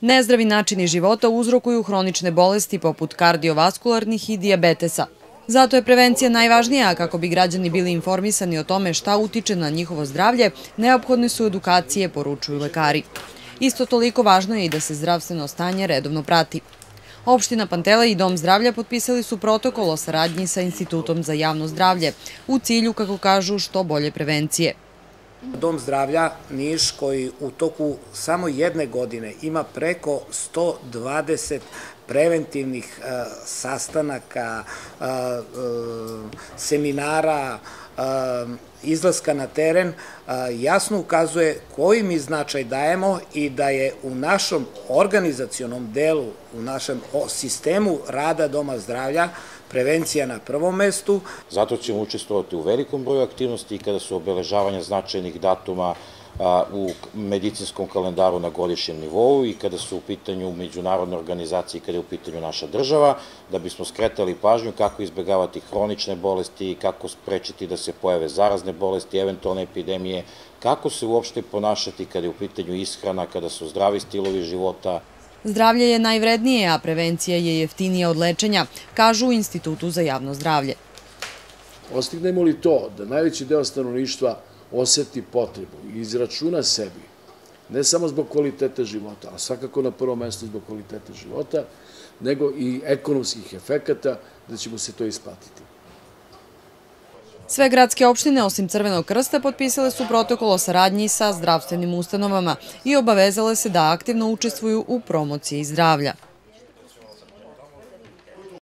Nezdravi načini života uzrokuju hronične bolesti poput kardiovaskularnih i dijabetesa. Zato je prevencija najvažnija, kako bi građani bili informisani o tome šta utiče na njihovo zdravlje, neophodne su edukacije, poručuju lekari. Isto toliko važno je i da se zdravstveno stanje redovno prati. Opština Pantela i Dom zdravlja potpisali su protokol o saradnji sa Institutom za javno zdravlje u cilju, kako kažu, što bolje prevencije. Dom zdravlja Niš koji u toku samo jedne godine ima preko 120 preventivnih e, sastanaka, e, e, seminara, izlaska na teren jasno ukazuje koji mi značaj dajemo i da je u našom organizacionom delu, u našem sistemu rada Doma zdravlja prevencija na prvom mestu. Zato ćemo učestvovati u velikom broju aktivnosti kada su obeležavanja značajnih datuma u medicinskom kalendaru na godišnjem nivou i kada su u pitanju međunarodne organizacije i kada je u pitanju naša država, da bismo skretali pažnju kako izbegavati hronične bolesti, kako sprečiti da se pojave zarazne bolesti, eventualne epidemije, kako se uopšte ponašati kada je u pitanju ishrana, kada su zdravi stilovi života. Zdravlje je najvrednije, a prevencija je jeftinija od lečenja, kažu u Institutu za javno zdravlje. Ostignemo li to da najveći deo stanovništva oseti potrebu i izračuna sebi, ne samo zbog kvaliteta života, a svakako na prvo mesto zbog kvaliteta života, nego i ekonomskih efekata, da će mu se to isplatiti. Sve gradske opštine, osim Crvenog krsta, potpisale su protokol o saradnji sa zdravstvenim ustanovama i obavezale se da aktivno učestvuju u promociji zdravlja.